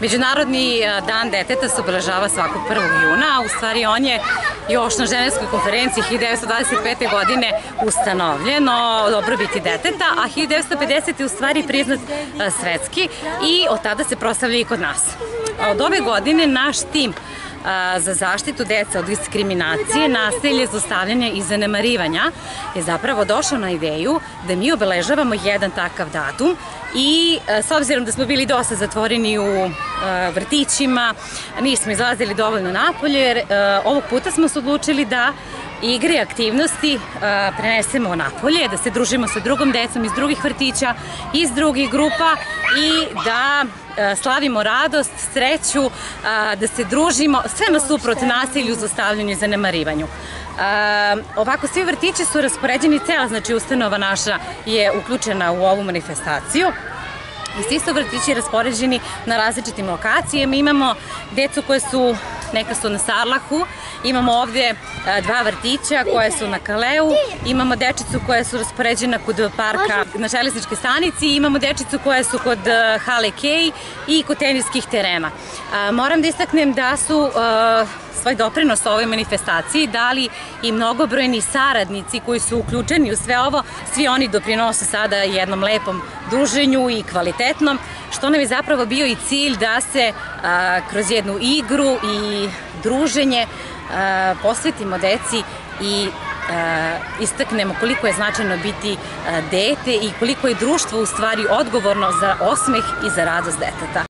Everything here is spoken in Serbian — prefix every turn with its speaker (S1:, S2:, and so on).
S1: Međunarodni dan deteta se obeležava svakog 1. juna, a u stvari on je još na ženevskoj konferenciji 1925. godine ustanovljen o dobrobiti deteta, a 1950. je u stvari priznat svetski i od tada se proslavlja i kod nas. Od ove godine naš tim za zaštitu deca od diskriminacije, nasilje, zostavljanja i zanemarivanja je zapravo došao na ideju da mi obeležavamo jedan takav datum i s obzirom da smo bili dosta zatvoreni u vrtićima, nismo izlazili dovoljno napolje, ovog puta smo se odlučili da igre i aktivnosti prenesemo napolje, da se družimo sa drugom decom iz drugih vrtića, iz drugih grupa i da slavimo radost, sreću, da se družimo, sve nasuprot nasilju, zostavljanju i zanemarivanju. Ovako, svi vrtići su raspoređeni, cela znači ustanova naša je uključena u ovu manifestaciju. I svi su vrtići raspoređeni na različitim lokacijama. Imamo decu koje su, neka su na Sarlahu, imamo ovde dva vrtića koje su na Kaleu, imamo dečicu koje su raspoređena kod parka na železničkoj stanici, imamo dečicu koje su kod Hale Kej i kod teniskih terena. Moram da istaknem da su svoj doprinos ovoj manifestaciji dali i mnogobrojni saradnici koji su uključeni u sve ovo. Svi oni doprinose sada jednom lepom druženju i kvalitetnom, što nam je zapravo bio i cilj da se kroz jednu igru i druženje posvetimo deci i istaknemo koliko je značajno biti dete i koliko je društvo u stvari odgovorno za osmeh i za radost deteta.